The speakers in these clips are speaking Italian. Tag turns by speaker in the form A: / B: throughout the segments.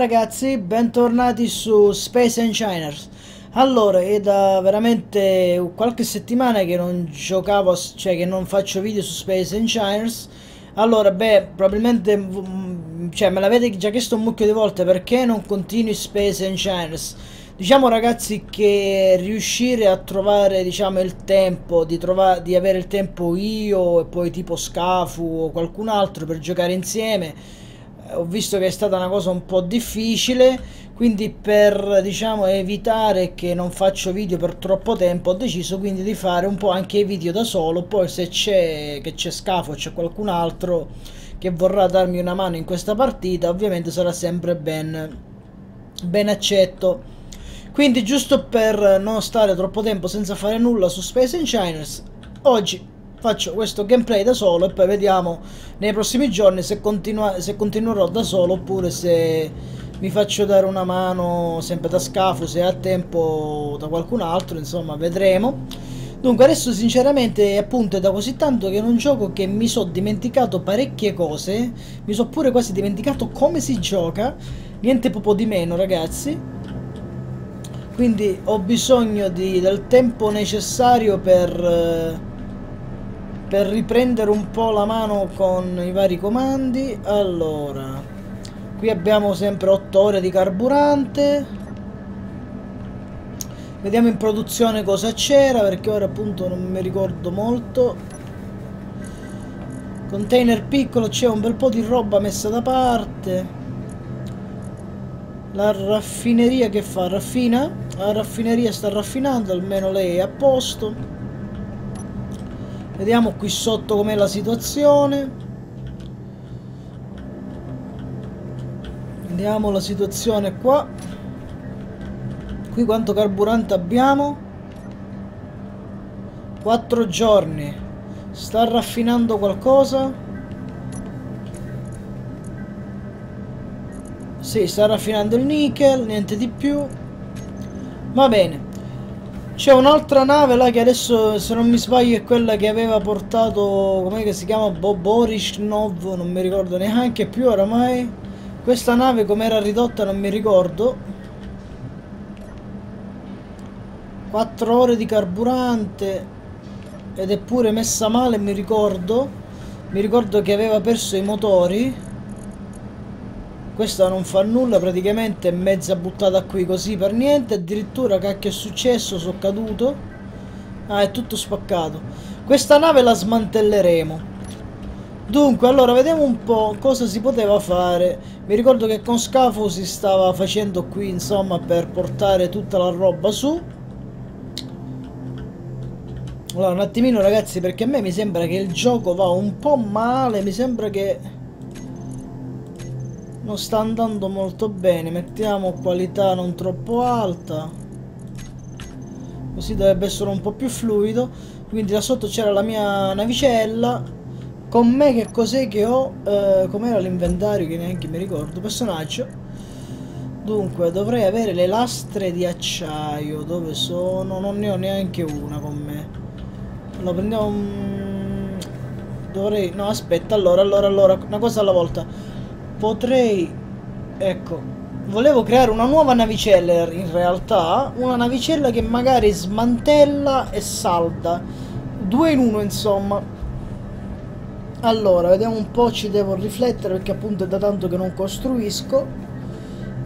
A: ragazzi, bentornati su Space Engineers. Allora, è da veramente qualche settimana che non giocavo, cioè che non faccio video su Space Engineers. Allora, beh, probabilmente, cioè, me l'avete già chiesto un mucchio di volte perché non continui Space Engineers. Diciamo ragazzi che riuscire a trovare diciamo il tempo, di, di avere il tempo io e poi tipo Scafu o qualcun altro per giocare insieme ho visto che è stata una cosa un po' difficile quindi per diciamo evitare che non faccio video per troppo tempo ho deciso quindi di fare un po' anche i video da solo poi se c'è che c'è scafo c'è qualcun altro che vorrà darmi una mano in questa partita ovviamente sarà sempre ben, ben accetto. Quindi giusto per non stare troppo tempo senza fare nulla su Space Engineers oggi faccio questo gameplay da solo e poi vediamo nei prossimi giorni se, se continuerò da solo oppure se mi faccio dare una mano sempre da scafo se ha tempo da qualcun altro insomma vedremo. Dunque adesso sinceramente appunto è da così tanto che non gioco che mi sono dimenticato parecchie cose mi sono pure quasi dimenticato come si gioca niente proprio di meno ragazzi. Quindi ho bisogno di, del tempo necessario per eh, per riprendere un po' la mano con i vari comandi. Allora qui abbiamo sempre 8 ore di carburante. Vediamo in produzione cosa c'era perché ora appunto non mi ricordo molto. Container piccolo c'è un bel po' di roba messa da parte. La raffineria che fa? raffina? la raffineria sta raffinando almeno lei è a posto Vediamo qui sotto com'è la situazione. Vediamo la situazione qua. Qui quanto carburante abbiamo? 4 giorni. Sta raffinando qualcosa? Sì, sta raffinando il nickel, niente di più. Va bene. C'è un'altra nave là che adesso, se non mi sbaglio, è quella che aveva portato, com'è che si chiama? Borishnov, non mi ricordo neanche più oramai. Questa nave com'era ridotta non mi ricordo. 4 ore di carburante ed è pure messa male, mi ricordo. Mi ricordo che aveva perso i motori questa non fa nulla praticamente è mezza buttata qui così per niente. Addirittura cacchio è successo sono caduto. Ah è tutto spaccato. Questa nave la smantelleremo. Dunque allora vediamo un po' cosa si poteva fare. Mi ricordo che con scafo si stava facendo qui insomma per portare tutta la roba su. Allora un attimino ragazzi perché a me mi sembra che il gioco va un po' male. Mi sembra che non sta andando molto bene mettiamo qualità non troppo alta. Così dovrebbe essere un po' più fluido. Quindi da sotto c'era la mia navicella. Con me che cos'è che ho? Eh, com'era l'inventario che neanche mi ricordo. Personaggio. Dunque dovrei avere le lastre di acciaio. Dove sono? Non ne ho neanche una con me. Allora prendiamo un... dovrei no aspetta allora allora allora. Una cosa alla volta potrei ecco volevo creare una nuova navicella in realtà una navicella che magari smantella e salda. Due in uno insomma. Allora vediamo un po' ci devo riflettere perché appunto è da tanto che non costruisco.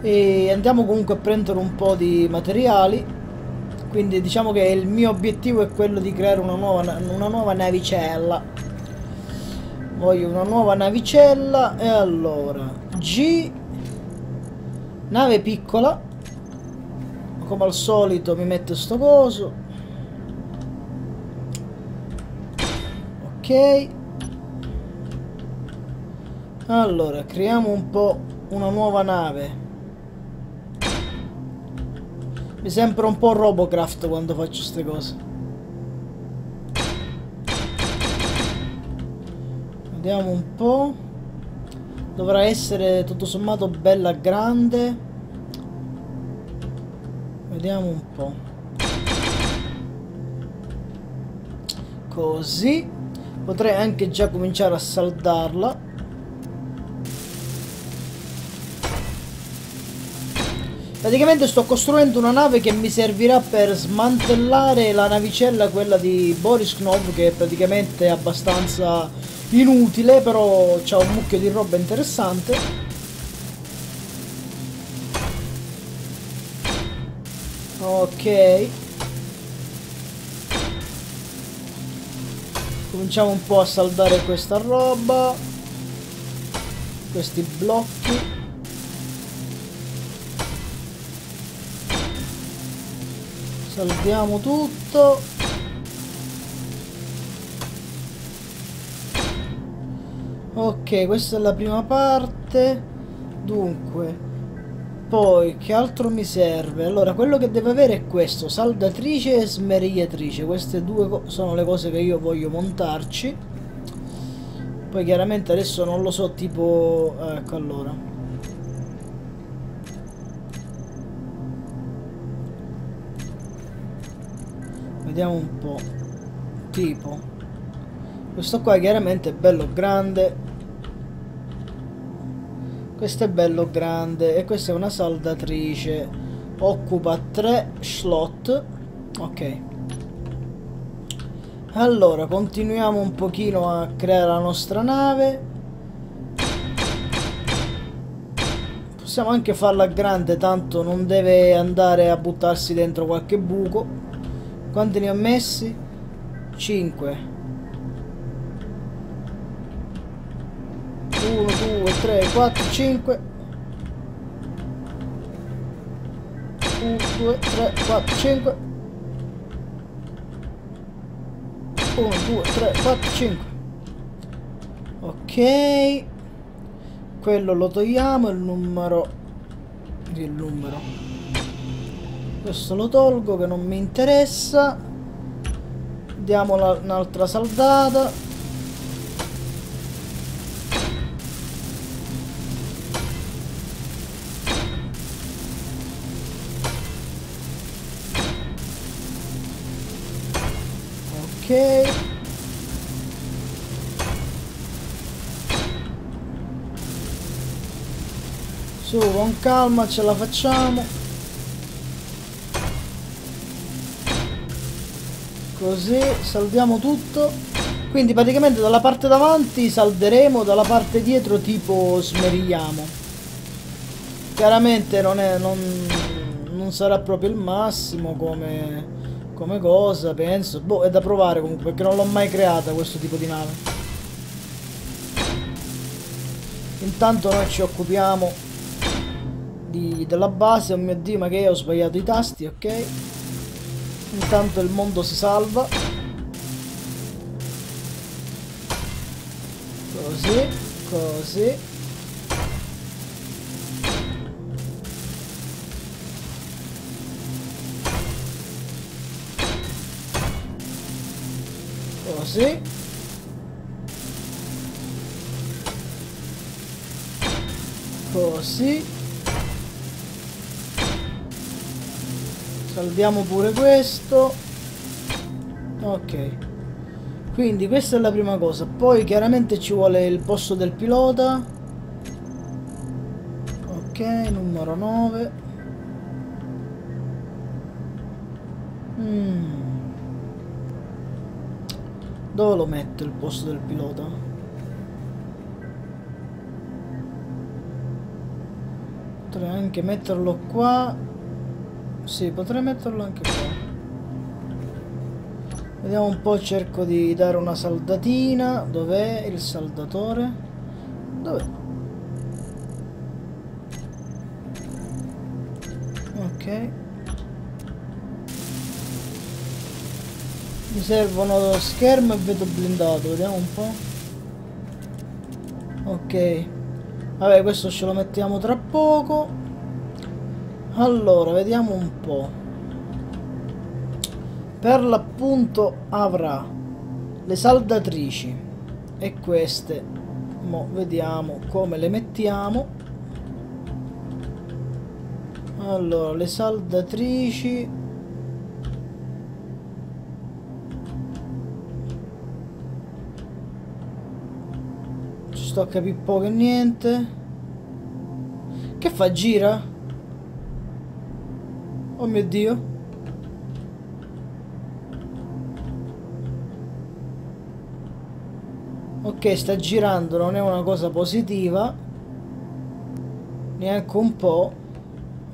A: E andiamo comunque a prendere un po' di materiali. Quindi diciamo che il mio obiettivo è quello di creare una nuova, una nuova navicella voglio una nuova navicella e allora G nave piccola. Come al solito mi metto sto coso. Ok. Allora creiamo un po' una nuova nave. Mi sembra un po' Robocraft quando faccio queste cose Vediamo un po'. Dovrà essere tutto sommato bella grande. Vediamo un po'. Così. Potrei anche già cominciare a saldarla. Praticamente sto costruendo una nave che mi servirà per smantellare la navicella, quella di Boris Knov, che è praticamente abbastanza inutile, però c'ha un mucchio di roba interessante. Ok. Cominciamo un po' a saldare questa roba. Questi blocchi. Salviamo tutto. Ok, questa è la prima parte. Dunque, poi che altro mi serve? Allora, quello che deve avere è questo, saldatrice e smerigliatrice. Queste due sono le cose che io voglio montarci. Poi chiaramente adesso non lo so, tipo... Ecco allora. vediamo un po' tipo questo qua chiaramente è bello grande questo è bello grande e questa è una saldatrice. Occupa 3 slot. Ok. Allora continuiamo un pochino a creare la nostra nave. Possiamo anche farla grande tanto non deve andare a buttarsi dentro qualche buco. Quanti ne ho messi? 5 1, 2, 3, 4, 5 1, 2, 3, 4, 5 1, 2, 3, 4, 5 ok. Quello lo togliamo il numero il numero. Questo lo tolgo che non mi interessa. Diamo un'altra saldata ok su con calma ce la facciamo Così salviamo tutto. Quindi praticamente dalla parte davanti salderemo, dalla parte dietro tipo smerigliamo. Chiaramente non, è, non, non sarà proprio il massimo come, come cosa, penso. Boh, è da provare comunque, perché non l'ho mai creata questo tipo di nave. Intanto noi ci occupiamo di, della base. Oh mio Dio, ma che ho sbagliato i tasti, ok? Intanto il mondo si salva. Così, così. Così. Così. salviamo pure questo ok quindi questa è la prima cosa poi chiaramente ci vuole il posto del pilota ok numero 9 mm. Dove lo metto il posto del pilota? potrei anche metterlo qua sì, potrei metterlo anche qua. Vediamo un po', cerco di dare una saldatina. Dov'è il saldatore? Dov'è? Ok. Mi servono schermo e vedo blindato, vediamo un po'. Ok. Vabbè, questo ce lo mettiamo tra poco. Allora, vediamo un po'. Per l'appunto avrà le saldatrici e queste. Mo vediamo come le mettiamo. Allora, le saldatrici sto a capire poco e niente. Che fa? Gira? Oh mio dio. Ok, sta girando, non è una cosa positiva. Neanche un po'.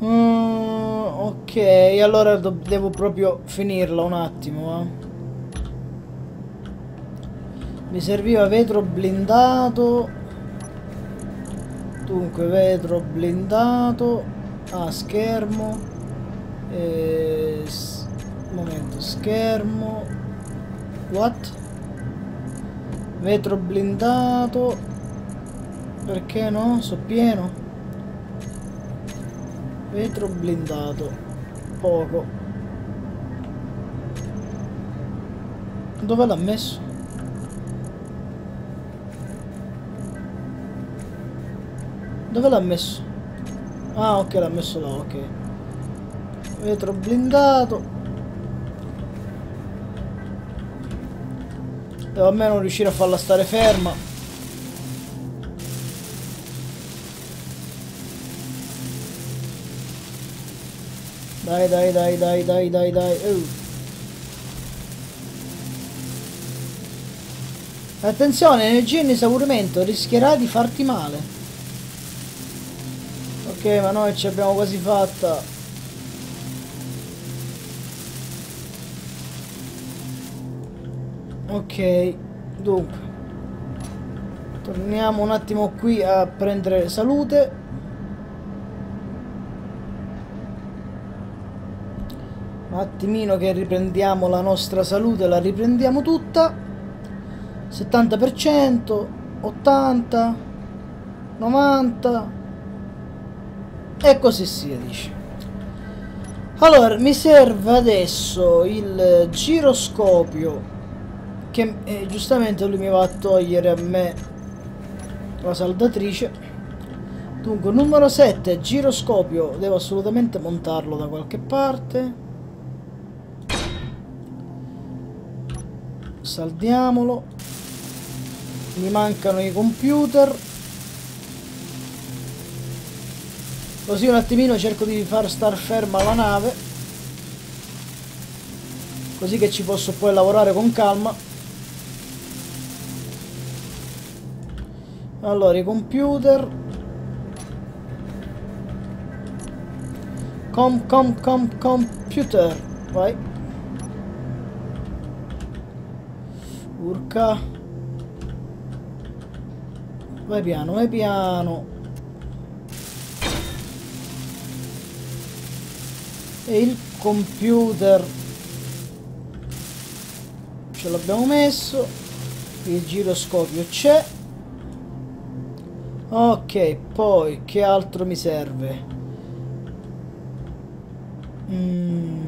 A: Mm, ok, allora devo proprio finirla un attimo, va. Mi serviva vetro blindato. Dunque, vetro blindato. Ah, schermo. E... Momento, schermo. What? Vetro blindato. Perché no? So pieno. Vetro blindato. Poco. Dove l'ha messo? Dove l'ha messo? Ah ok l'ha messo là, ok. Vetro blindato. Devo almeno riuscire a farla stare ferma. Dai, dai, dai, dai, dai, dai, dai. Uh. Attenzione, energia in esaurimento, rischierà di farti male. Ok, ma noi ci abbiamo quasi fatta. ok dunque. Torniamo un attimo qui a prendere salute. Un attimino che riprendiamo la nostra salute la riprendiamo tutta. 70% 80 90 e così sia dice allora mi serve adesso il giroscopio che eh, giustamente lui mi va a togliere a me la saldatrice. Dunque numero 7 giroscopio. Devo assolutamente montarlo da qualche parte. Saldiamolo. Mi mancano i computer così un attimino cerco di far star ferma la nave così che ci posso poi lavorare con calma Allora, i computer. Com, com, com, computer. Vai. Urca. Vai piano, vai piano. Il computer. Ce l'abbiamo messo. Il giroscopio c'è. Ok, poi che altro mi serve? Mm.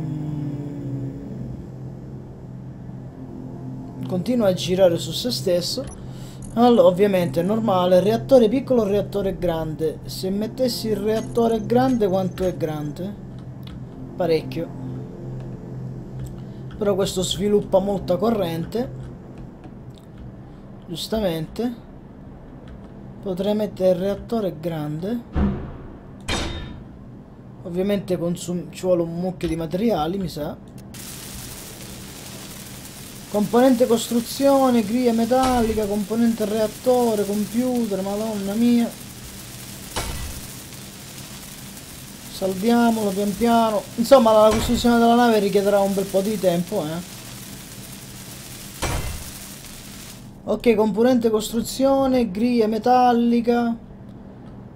A: Continua a girare su se stesso. Allora, ovviamente è normale, reattore piccolo, reattore grande. Se mettessi il reattore grande, quanto è grande? Parecchio. Però questo sviluppa molta corrente. Giustamente. Potrei mettere il reattore grande. Ovviamente ci vuole un mucchio di materiali, mi sa. Componente costruzione, griglia metallica, componente reattore, computer, madonna mia. Salviamolo pian piano. Insomma, la costruzione della nave richiederà un bel po' di tempo, eh. Ok, componente costruzione, griglia metallica.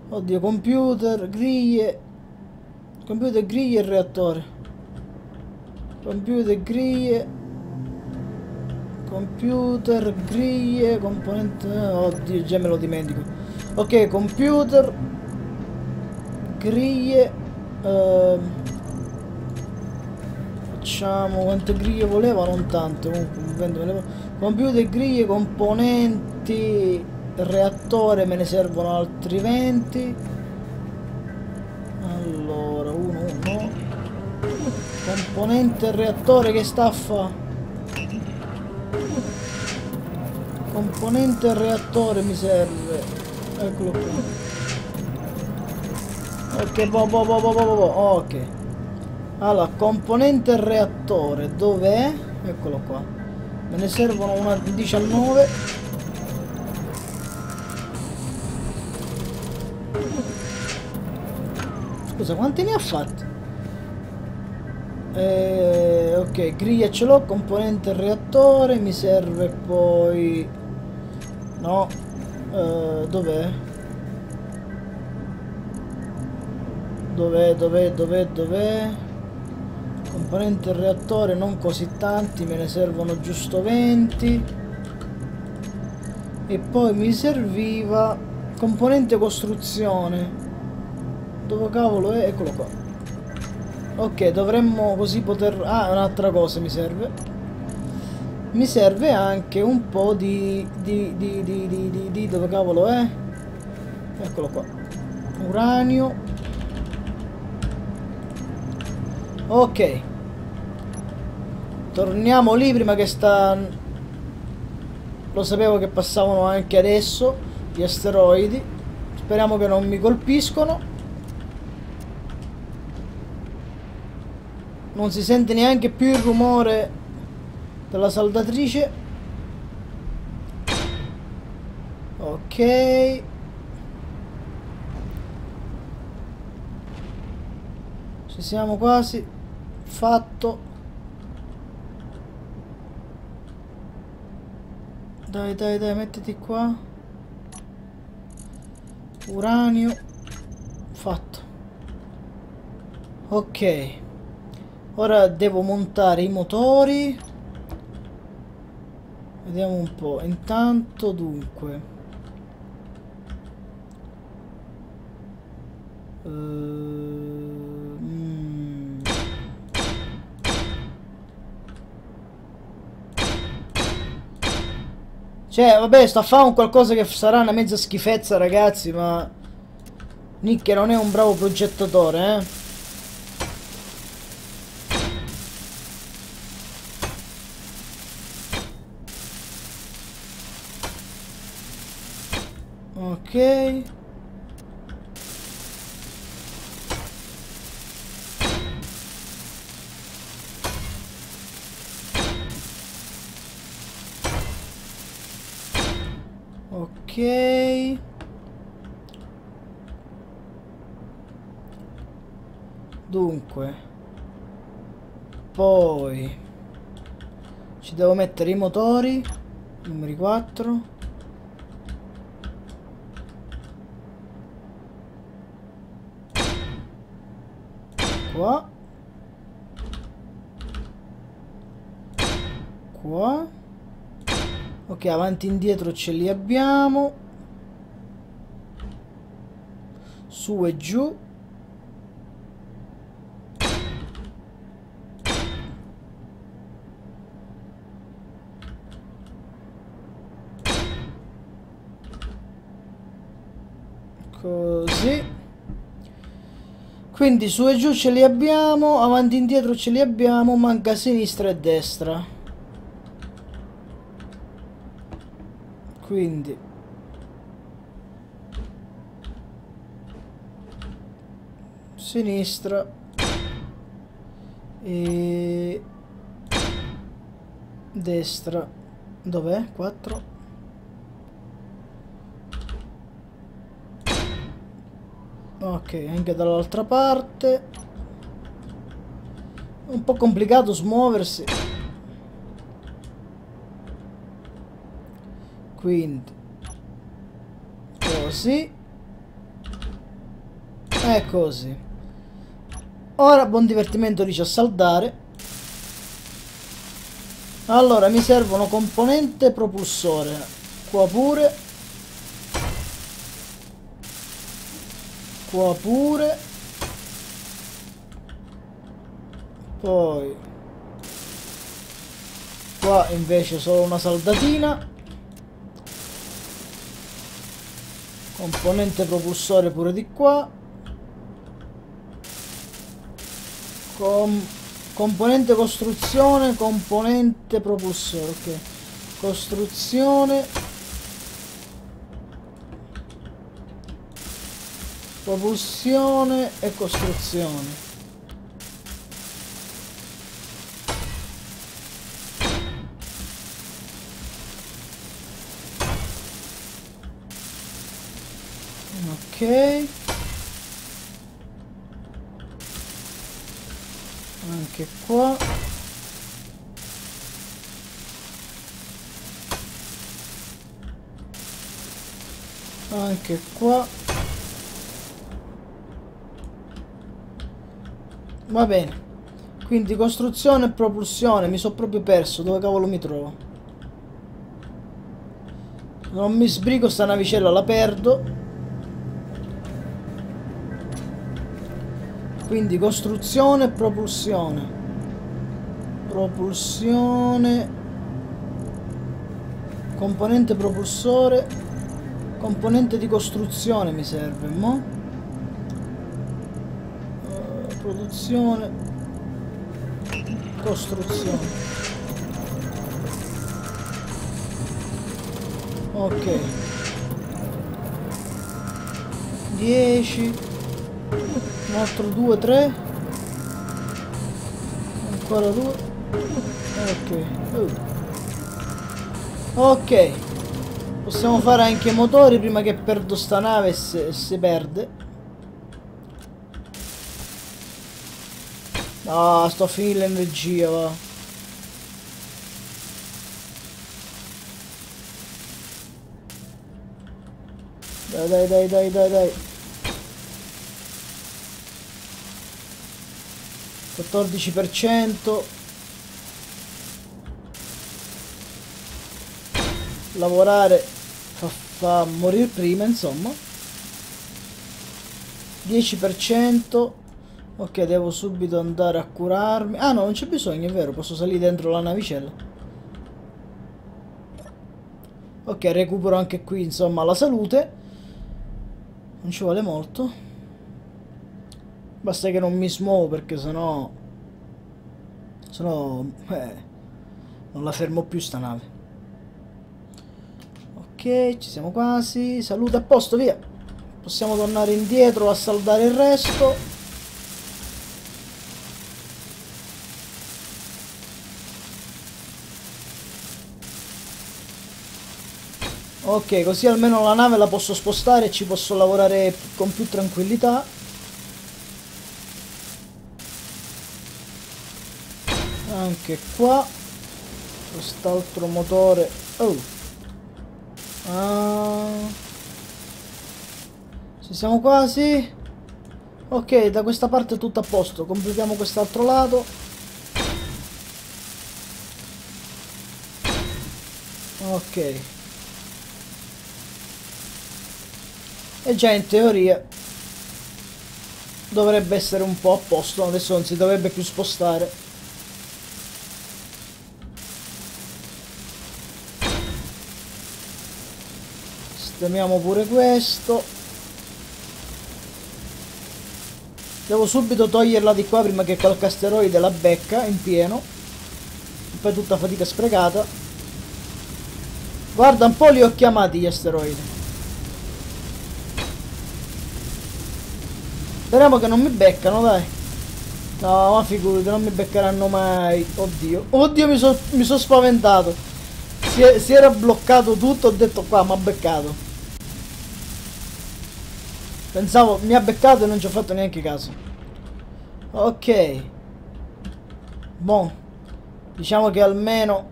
A: Oddio, computer, griglie. Computer, griglie e reattore. Computer, griglie. Computer, griglie, componente... Oddio, già me lo dimentico. Ok, computer. Griglie. Uh, facciamo... Quante griglie voleva? Non tante, comunque. Computer griglie, componenti, reattore, me ne servono altri 20. Allora, uno, uno. Componente reattore che sta a fa? Componente reattore mi serve. Eccolo qua. Ok, bo, bo, bo, bo, bo, bo. ok. allora componente reattore dov'è? eccolo qua me ne servono una 19 scusa quanti ne ha fatti? Eh, ok griglia ce l'ho componente reattore mi serve poi no eh, dov'è? Dov'è dov'è dov'è dov'è? Componente reattore non così tanti me ne servono giusto 20 e poi mi serviva componente costruzione. Dove cavolo è? eccolo qua. Ok dovremmo così poter ah un'altra cosa mi serve. Mi serve anche un po' di di, di, di, di, dove cavolo è? Eccolo qua. Uranio ok. Torniamo lì prima che sta lo sapevo che passavano anche adesso gli asteroidi. Speriamo che non mi colpiscono. Non si sente neanche più il rumore della saldatrice. Ok. Ci siamo quasi fatto. Dai dai dai mettiti qua. Uranio. Fatto. Ok. Ora devo montare i motori. Vediamo un po' intanto dunque. Uh... Cioè, vabbè, sto a fare un qualcosa che sarà una mezza schifezza, ragazzi, ma... Nick non è un bravo progettatore, eh. Ok. Dunque. Poi. Ci devo mettere i motori. Numeri 4 qua qua Ok, avanti e indietro ce li abbiamo. Su e giù. Così. Quindi su e giù ce li abbiamo, avanti e indietro ce li abbiamo, manca sinistra e destra. Quindi. Sinistra. E destra. Dov'è? 4 ok anche dall'altra parte. Un po' complicato smuoversi quindi così. E così. Ora buon divertimento dice a saldare. Allora mi servono componente propulsore. Qua pure. Qua pure. Poi. Qua invece solo una saldatina componente propulsore pure di qua. Com componente costruzione componente propulsore ok. Costruzione. Propulsione e costruzione ok. Anche qua. Anche qua. Va bene. Quindi costruzione e propulsione mi sono proprio perso dove cavolo mi trovo? Non mi sbrigo sta navicella la perdo quindi costruzione e propulsione propulsione componente propulsore Componente di costruzione mi serve, mo? Uh, produzione. Costruzione. Ok. 10. Un altro 2, 3. Ancora 2. Ok. Uh. Ok. Possiamo fare anche motori prima che perdo sta nave se, si perde. No, sto a finire l'energia, va. Dai, dai, dai, dai, dai, dai. 14% lavorare fa, fa morire prima insomma. 10% ok devo subito andare a curarmi. Ah no non c'è bisogno è vero posso salire dentro la navicella. Ok recupero anche qui insomma la salute. Non ci vuole molto basta che non mi smuovo perché sennò sennò eh, non la fermo più sta nave Ok, ci siamo quasi. Salute a posto, via. Possiamo tornare indietro a saldare il resto. Ok, così almeno la nave la posso spostare e ci posso lavorare con più tranquillità. Anche qua. Quest'altro motore... Oh! Ah. Ci siamo quasi. Ok, da questa parte è tutto a posto. Completiamo quest'altro lato. Ok. E già in teoria dovrebbe essere un po' a posto. Adesso non si dovrebbe più spostare. Sistemiamo pure questo. Devo subito toglierla di qua prima che qualche asteroide la becca in pieno. E poi tutta fatica sprecata. Guarda un po' li ho chiamati gli asteroidi. Speriamo che non mi beccano, dai. No, ma figurati, non mi beccheranno mai. Oddio. Oddio, mi sono so spaventato. Si, è, si, era bloccato tutto, ho detto qua, mi ha beccato. Pensavo, mi ha beccato e non ci ho fatto neanche caso. Ok. Bon. Diciamo che almeno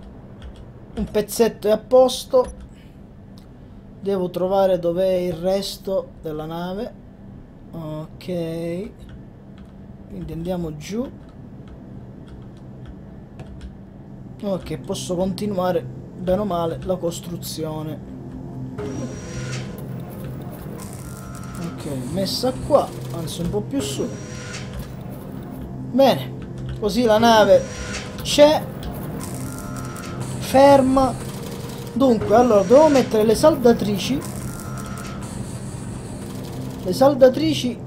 A: un pezzetto è a posto. Devo trovare dov'è il resto della nave. Ok. Quindi andiamo giù. Ok, posso continuare bene o male la costruzione. Messa qua anzi un po' più su. Bene così la nave c'è ferma. Dunque allora devo mettere le saldatrici. Le saldatrici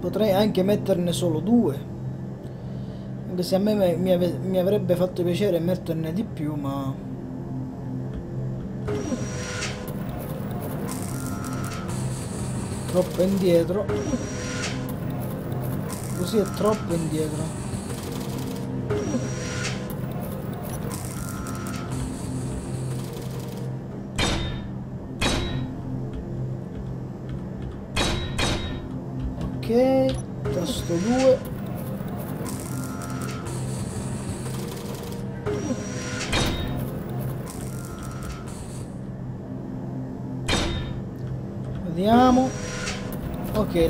A: potrei anche metterne solo due. Anche se a me mi, mi avrebbe fatto piacere metterne di più ma troppo indietro. Così è troppo indietro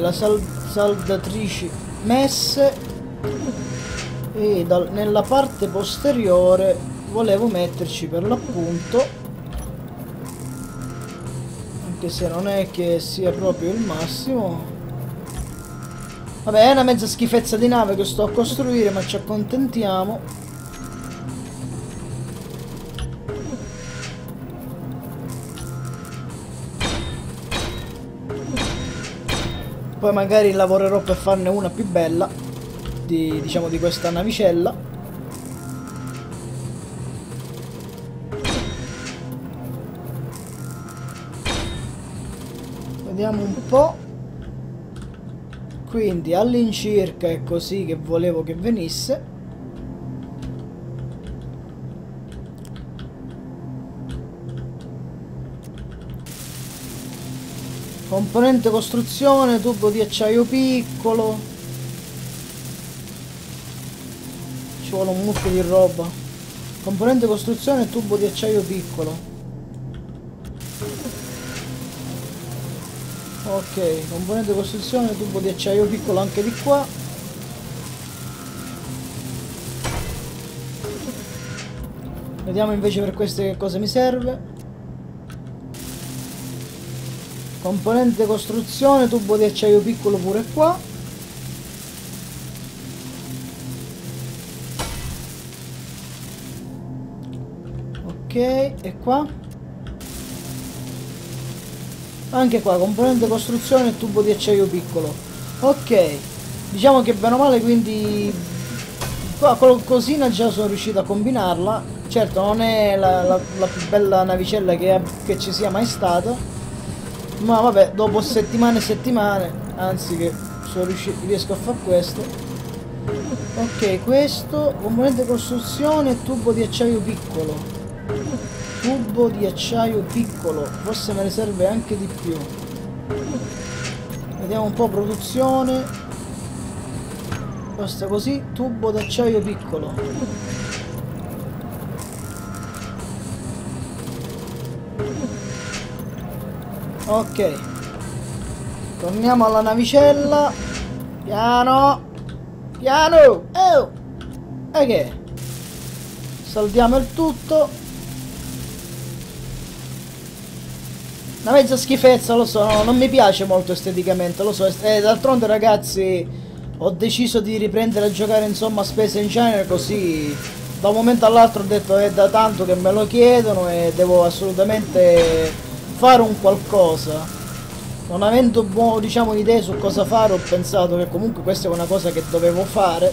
A: la sal saldatrici messe e nella parte posteriore volevo metterci per l'appunto anche se non è che sia proprio il massimo. Vabbè è una mezza schifezza di nave che sto a costruire ma ci accontentiamo poi magari lavorerò per farne una più bella di, diciamo di questa navicella. Vediamo un po' quindi all'incirca è così che volevo che venisse Componente costruzione, tubo di acciaio piccolo. Ci vuole un mucchio di roba. Componente costruzione, tubo di acciaio piccolo. Ok, componente costruzione, tubo di acciaio piccolo anche di qua. Vediamo invece per queste che cosa mi serve. Componente costruzione, tubo di acciaio piccolo pure qua. Ok, e qua? Anche qua, componente costruzione, tubo di acciaio piccolo. Ok, diciamo che bene o male quindi qua qualcosina già sono riuscito a combinarla. Certo non è la, la, la più bella navicella che, che ci sia mai stata ma vabbè dopo settimane e settimane anzi che sono riuscito riesco a fare questo. Ok questo componente costruzione tubo di acciaio piccolo. Tubo di acciaio piccolo forse me ne serve anche di più. Vediamo un po' produzione. Basta così tubo d'acciaio piccolo ok. Torniamo alla navicella. Piano. Piano. Oh e che salviamo il tutto. Una mezza schifezza lo so no, non mi piace molto esteticamente lo so. E d'altronde ragazzi ho deciso di riprendere a giocare insomma Space Engineer così da un momento all'altro ho detto è da tanto che me lo chiedono e devo assolutamente fare un qualcosa non avendo diciamo idee su cosa fare ho pensato che comunque questa è una cosa che dovevo fare.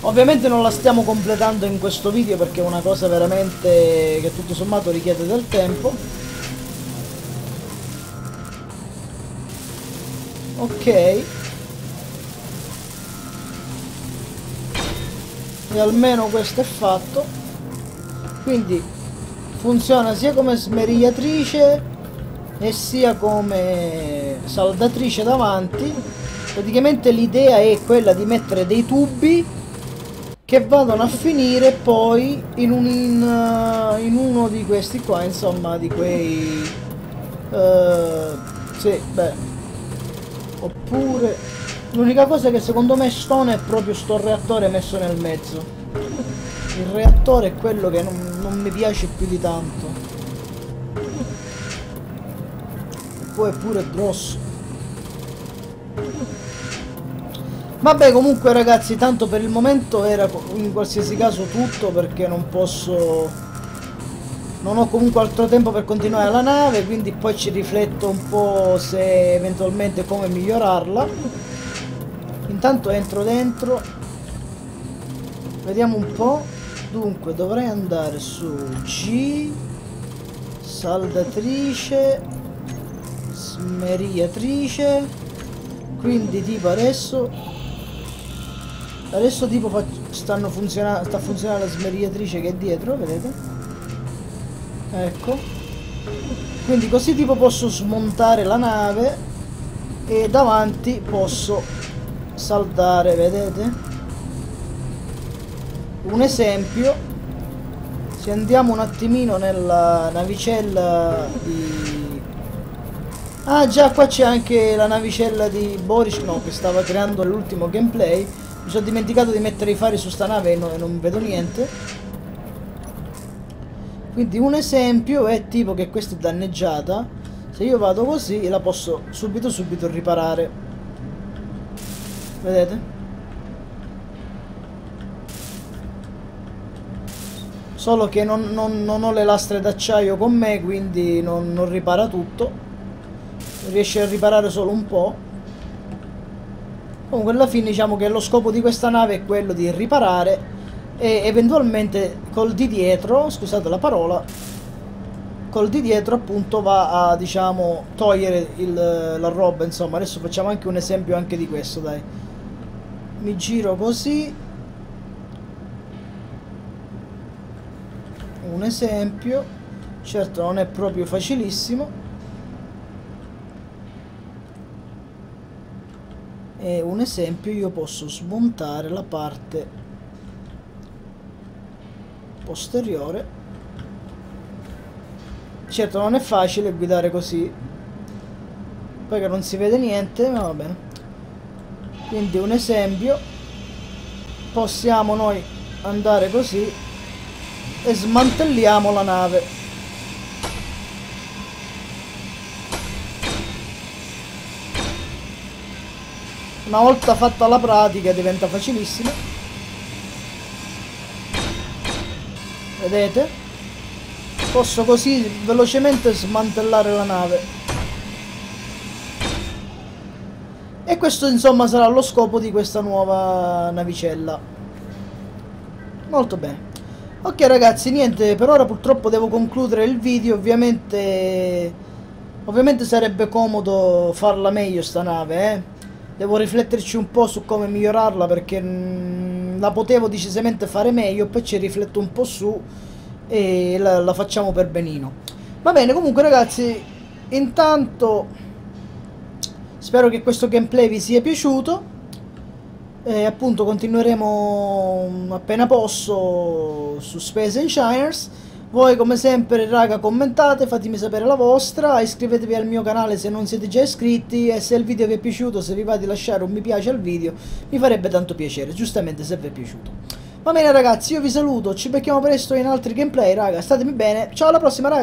A: Ovviamente non la stiamo completando in questo video perché è una cosa veramente che tutto sommato richiede del tempo. Ok. E almeno questo è fatto. Quindi funziona sia come smerigliatrice e sia come saldatrice davanti. Praticamente l'idea è quella di mettere dei tubi che vadano a finire poi in, un, in, uh, in uno di questi qua insomma di quei uh, sì beh. Oppure l'unica cosa che secondo me stone è proprio sto reattore messo nel mezzo. Il reattore è quello che non, non mi piace più di tanto. E poi è pure grosso. Vabbè comunque ragazzi tanto per il momento era in qualsiasi caso tutto perché non posso non ho comunque altro tempo per continuare la nave quindi poi ci rifletto un po' se eventualmente come migliorarla. Intanto entro dentro. Vediamo un po' dunque dovrei andare su G saldatrice smeriatrice. Quindi tipo adesso adesso tipo stanno funzionando sta funzionando la smeriatrice che è dietro vedete? Ecco. Quindi così tipo posso smontare la nave e davanti posso saltare vedete un esempio se andiamo un attimino nella navicella di ah già qua c'è anche la navicella di Boris no che stava creando l'ultimo gameplay. Mi sono dimenticato di mettere i fari su sta nave e, no, non vedo niente. Quindi un esempio è tipo che questa è danneggiata. Se io vado così la posso subito subito riparare. Vedete solo che non, non, non ho le lastre d'acciaio con me quindi non, non ripara tutto riesce a riparare solo un po' comunque alla fine diciamo che lo scopo di questa nave è quello di riparare e eventualmente col di dietro, scusate la parola, col di dietro appunto va a diciamo togliere il, la roba, insomma adesso facciamo anche un esempio anche di questo, dai. Mi giro così. Un esempio, certo non è proprio facilissimo. E un esempio io posso smontare la parte posteriore certo non è facile guidare così poi che non si vede niente ma va bene quindi un esempio possiamo noi andare così e smantelliamo la nave. Una volta fatta la pratica diventa facilissimo vedete? Posso così velocemente smantellare la nave. E questo insomma sarà lo scopo di questa nuova navicella. Molto bene ok ragazzi niente per ora purtroppo devo concludere il video ovviamente ovviamente sarebbe comodo farla meglio sta nave eh. Devo rifletterci un po' su come migliorarla perché mh, mm, la potevo decisamente fare meglio poi ci rifletto un po' su e la, la facciamo per benino. Va bene comunque ragazzi intanto spero che questo gameplay vi sia piaciuto e appunto continueremo mm, appena posso su Space Engineers. Voi come sempre raga commentate, fatemi sapere la vostra, iscrivetevi al mio canale se non siete già iscritti. E se il video vi è piaciuto, se vi va di lasciare un mi piace al video, mi farebbe tanto piacere, giustamente se vi è piaciuto. Va bene ragazzi, io vi saluto, ci becchiamo presto in altri gameplay raga, statemi bene, ciao alla prossima raga!